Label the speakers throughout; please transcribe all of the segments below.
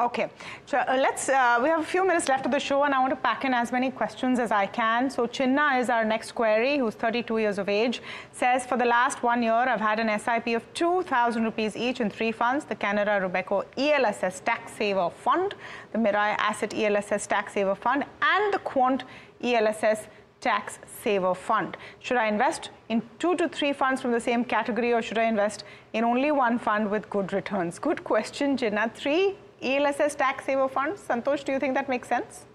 Speaker 1: Okay, so uh, let's, uh, we have a few minutes left of the show and I want to pack in as many questions as I can. So Chinna is our next query, who's 32 years of age, says, for the last one year, I've had an SIP of 2,000 rupees each in three funds, the Canara Robeco ELSS Tax Saver Fund, the Mirae Asset ELSS Tax Saver Fund, and the Quant ELSS tax saver fund. Should I invest in two to three funds from the same category or should I invest in only one fund with good returns? Good question, Chinna. Three ELSS tax saver funds. Santosh, do you think that makes sense?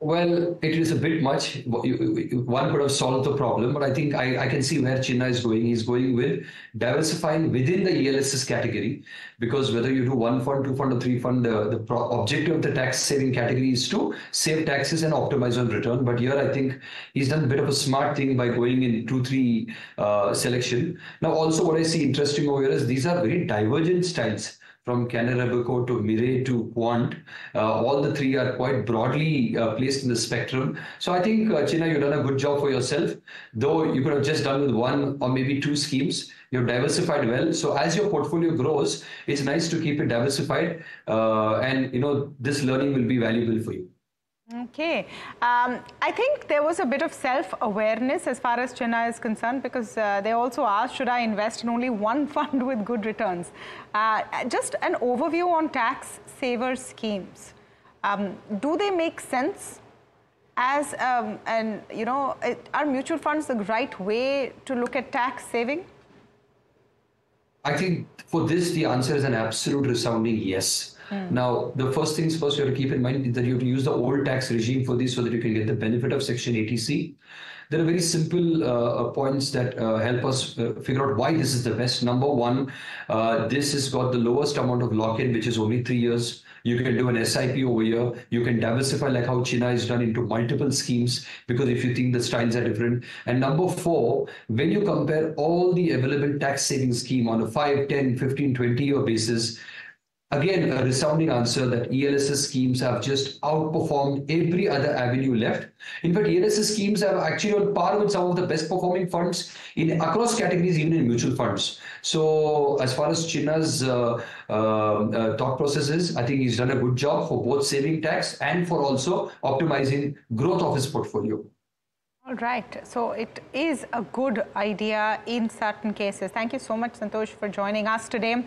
Speaker 2: Well, it is a bit much. One could have solved the problem, but I think I, I can see where Chinna is going. He's going with diversifying within the ELSS category, because whether you do one fund, two fund, or three fund, the, the objective of the tax saving category is to save taxes and optimize on return. But here, I think he's done a bit of a smart thing by going in two, three uh, selection. Now, also what I see interesting over here is these are very divergent styles from Canara Robeco to Mirae to Quant. Uh, all the three are quite broadly uh, placed in the spectrum. So I think, uh, Chinna, you've done a good job for yourself, though you could have just done with one or maybe two schemes. You've diversified well. So as your portfolio grows, it's nice to keep it diversified. Uh, and, you know, this learning will be valuable for you.
Speaker 1: Okay. Um, I think there was a bit of self-awareness as far as Chinna is concerned because uh, they also asked, should I invest in only one fund with good returns? Uh, just an overview on tax saver schemes. Um, do they make sense as, um, and you know, are mutual funds the right way to look at tax saving?
Speaker 2: I think for this, the answer is an absolute resounding yes. Mm. Now, the first things first you have to keep in mind is that you have to use the old tax regime for this so that you can get the benefit of Section 80C. There are very simple uh, points that uh, help us uh, figure out why this is the best. Number one, uh, this has got the lowest amount of lock-in, which is only three years. You can do an SIP over here. You can diversify like how Chinna is done into multiple schemes because if you think the styles are different. And number four, when you compare all the available tax saving scheme on a 5, 10, 15, 20 year basis, Again, a resounding answer that ELSS schemes have just outperformed every other avenue left. In fact, ELSS schemes have actually on par with some of the best performing funds in across categories, even in mutual funds. So as far as Chinna's uh, uh, uh, thought process is, I think he's done a good job for both saving tax and for also optimizing growth of his portfolio.
Speaker 1: All right. So it is a good idea in certain cases. Thank you so much, Santosh, for joining us today.